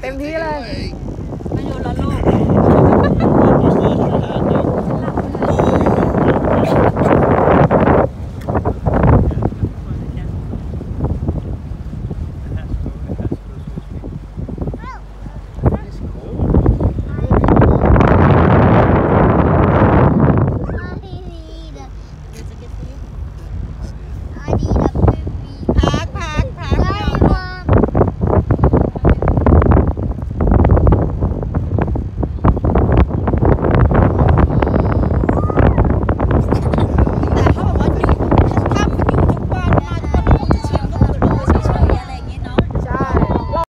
เต็